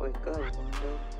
Wake up, Wando.